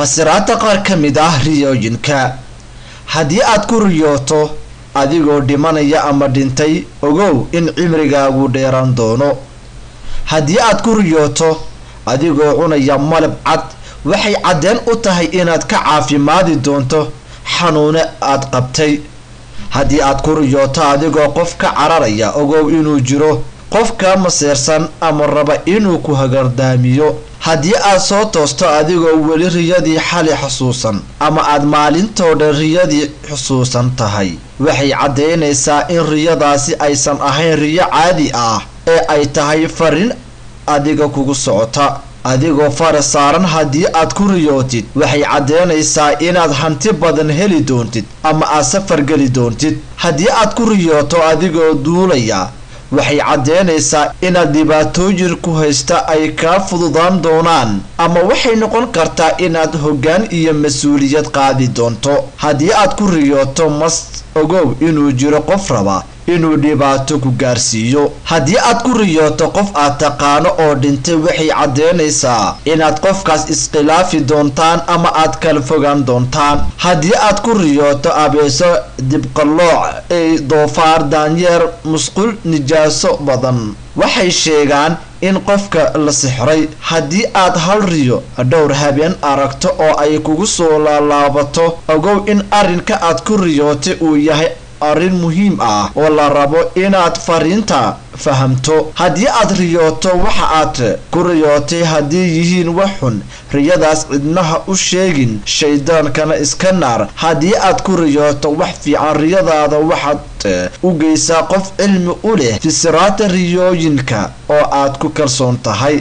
fasiraada qaar ka mid ah riyooyinka. Haddii aad ku riyooto adigoo dhimanaya ama dhintay ogow in cimrigaagu dheeran doono. Haddii aad ku riyooto adigoo cunaya malab cad waxay caddeen u tahay inaad ka caafimaadi doonto xanuune aad qabtay. Haddii aad ku riyooto adigoo qof ka cararaya ogow inuu jiro qof kaa maseersan ama raba inuu ku hagardaamiyo haddii aad soo toosto adigoo weli riyadii xali xusuusan ama aad maalintoo dhan riyadii xusuusan tahay waxay caddaynaysaa in riyadaasi aysan ahayn riyo caadi ah ee ay tahay farin adiga kugu socota. Adigoo faras saaran haddii aad ku riyootid waxay caddeynaysaa inaad hanti badan heli doontid ama aad safar geli doontid. Haddii aad ku riyooto adigoo duulaya waxay caddeynaysaa inaad dhibaatooyin ku haysta ay kaa fududaan doonaan ama waxay noqon kartaa inaad hoggaan iyo mas'uuliyad qaadi doonto. Haddii aad ku riyooto mas ogow inuu jiro qof raba inuu dhibaato ku gaarsiiyo. Haddii aad ku riyooto qof aad taqaano oo dhintay waxay caddeynaysaa inaad qofkaas iskhilaafi doontaan ama aad kala fogaan doontaan. Haddii aad ku riyooto abeeso dibqallooc ey doofaar daanyeer musqul nijaaso badan waxay sheegaan in qofka la sixray haddii aad hal riyo dhowr habeen aragto oo ay kugu soo laalaabato ogow in arrinka aad ku riyootay uu yahay arrin muhiim ah oo la rabo inaad fariinta fahamto. Haddii aad riyooto waxa aad ku riyootay haddii yihiin wax xun riyadaas cidnaha u sheegin shaydaankana iska naar. Haddii aad ku riyooto wax fiican riyadaada waxaad u geysaa qof cilmi u leh fisiraata riyooyinka oo aad ku kalsoon tahay